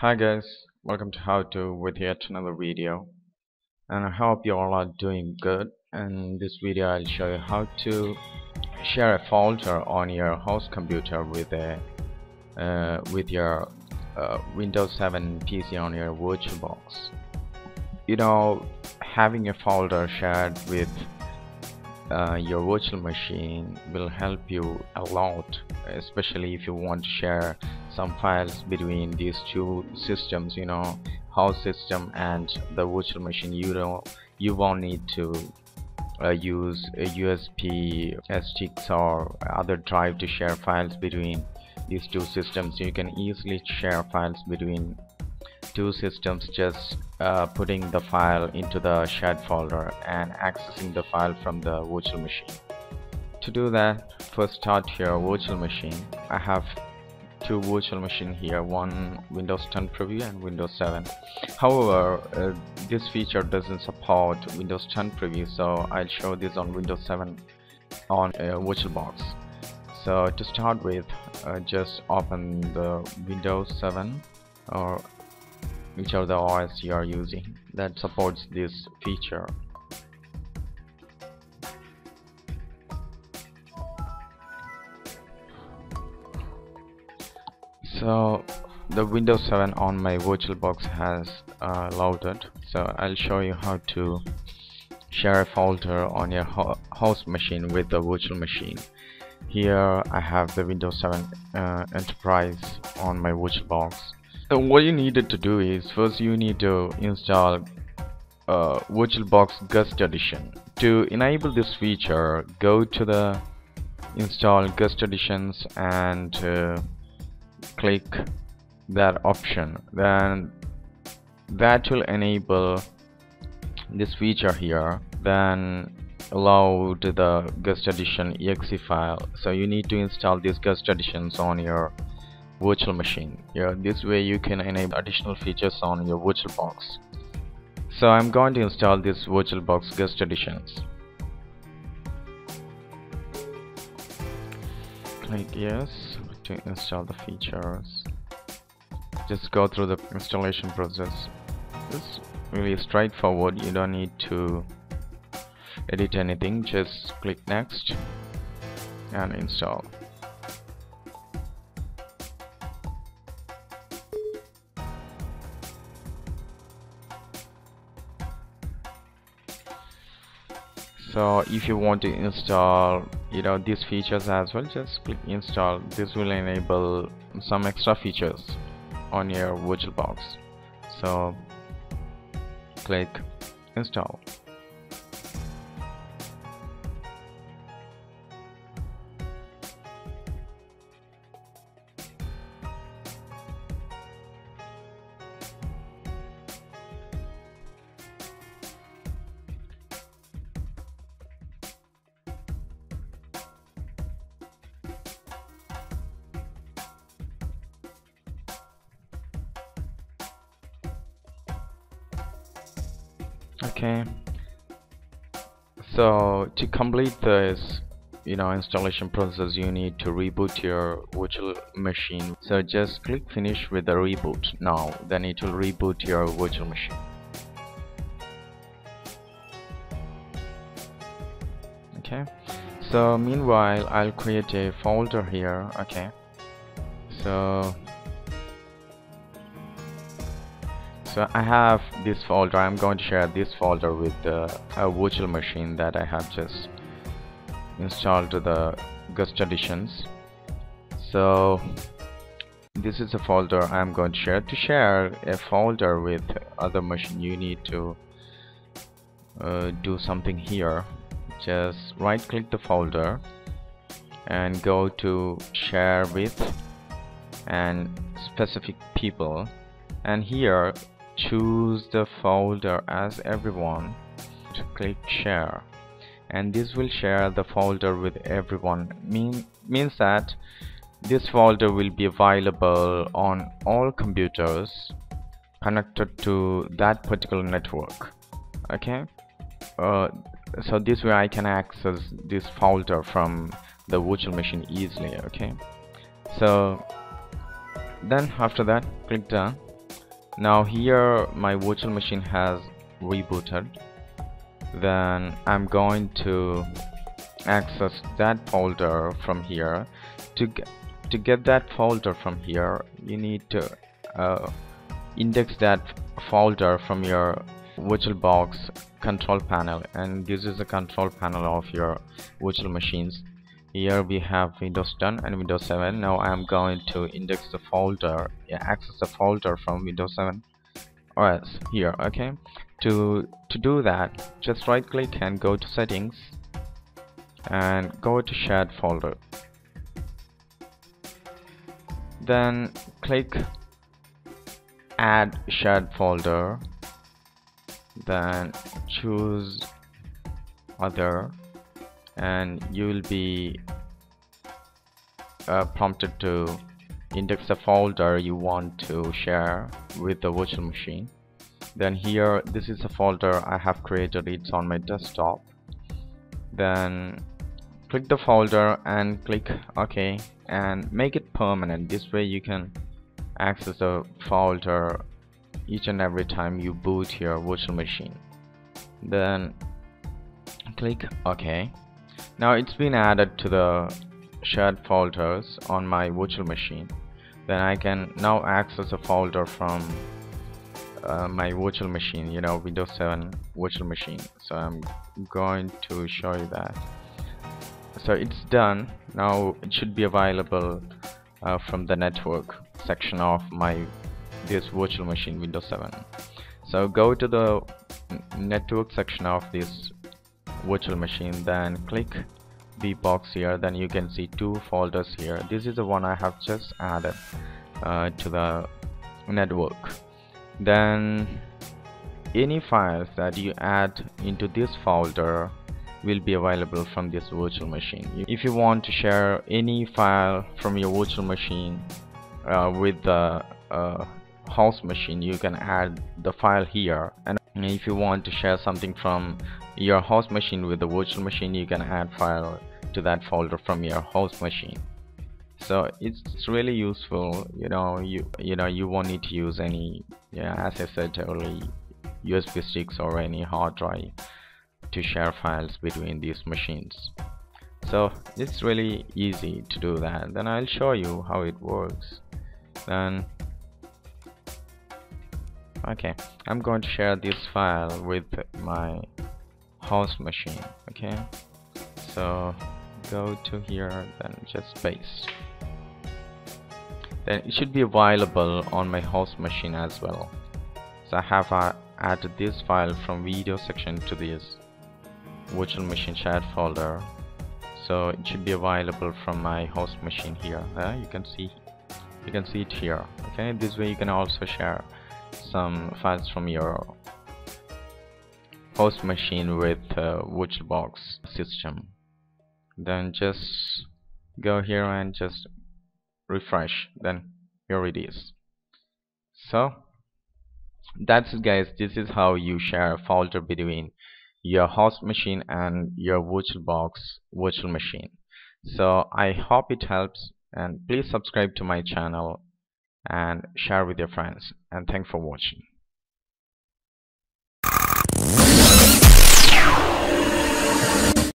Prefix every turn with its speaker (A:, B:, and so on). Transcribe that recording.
A: Hi guys, welcome to how to with yet another video. And I hope you all are doing good. In this video I'll show you how to share a folder on your host computer with a uh, with your uh, Windows 7 PC on your VirtualBox you know having a folder shared with uh, your virtual machine will help you a lot especially if you want to share some files between these two systems you know house system and the virtual machine. You know you won't need to uh, use a USB sticks or other drive to share files between these two systems. You can easily share files between two systems just uh, putting the file into the shared folder and accessing the file from the virtual machine. To do that first start your virtual machine. I have two virtual machine here one Windows 10 preview and Windows 7 however uh, this feature doesn't support Windows 10 preview so I'll show this on Windows 7 on uh, VirtualBox so to start with uh, just open the Windows 7 or whichever the OS you are using that supports this feature. So the Windows 7 on my VirtualBox has uh, loaded. So I'll show you how to share a folder on your ho host machine with the virtual machine. Here I have the Windows 7 uh, Enterprise on my VirtualBox so what you needed to do is first you need to install uh, VirtualBox Guest Addition. To enable this feature go to the install Guest Additions and uh, click that option. Then that will enable this feature here. Then allow the guest addition exe file. So you need to install these guest additions on your virtual machine. Yeah this way you can enable additional features on your VirtualBox so I'm going to install this VirtualBox guest additions. Click yes to install the features. Just go through the installation process. It's really straightforward. You don't need to edit anything. Just click next and install so if you want to install you know these features as well just click install. This will enable some extra features on your VirtualBox. So click install okay. So to complete this you know installation process you need to reboot your virtual machine. So just click finish with the reboot now. Then it will reboot your virtual machine. Okay. So meanwhile I'll create a folder here. Okay. So so I have this folder. I'm going to share this folder with the uh, virtual machine that I have just installed the guest additions. So this is a folder I'm going to share. To share a folder with other machine you need to uh, do something here. Just right click the folder and go to share with and specific people. And here choose the folder as everyone to click share. And this will share the folder with everyone. Mean means that this folder will be available on all computers connected to that particular network. Okay? Uh, so this way I can access this folder from the virtual machine easily okay? So then after that click done now here my virtual machine has rebooted. Then I'm going to access that folder from here. To get to get that folder from here you need to uh, index that folder from your VirtualBox control panel. And this is the control panel of your virtual machines here we have Windows 10 and Windows 7 now I am going to index the folder. Yeah, access the folder from Windows 7 or here okay? To to do that just right click and go to settings and go to shared folder. Then click add shared folder. Then choose other and you will be uh, prompted to index the folder you want to share with the virtual machine. Then here this is a folder I have created. It's on my desktop. Then click the folder and click OK and make it permanent. This way you can access the folder each and every time you boot your virtual machine. Then click OK now it's been added to the shared folders on my virtual machine. Then I can now access a folder from uh, my virtual machine you know Windows 7 virtual machine. So I'm going to show you that. So it's done. Now it should be available uh, from the network section of my this virtual machine Windows 7 so go to the network section of this virtual machine then click the box here. Then you can see two folders here. This is the one I have just added uh, to the network. Then any files that you add into this folder will be available from this virtual machine. If you want to share any file from your virtual machine uh, with the uh, host machine you can add the file here. And if you want to share something from your host machine with the virtual machine you can add file to that folder from your host machine. So it's really useful you know you you know you won't need to use any as I said only USB sticks or any hard drive to share files between these machines. So it's really easy to do that. Then I'll show you how it works. Then okay I'm going to share this file with my host machine okay? So go to here then just paste then it should be available on my host machine as well. So I have uh, added this file from video section to this virtual machine chat folder. So it should be available from my host machine here. Uh, you can see you can see it here okay? This way you can also share some files from your host machine with uh, VirtualBox system. Then just go here and just refresh. Then here it is. So that's it guys. This is how you share a folder between your host machine and your VirtualBox virtual machine. So I hope it helps and please subscribe to my channel and share with your friends. And thanks for watching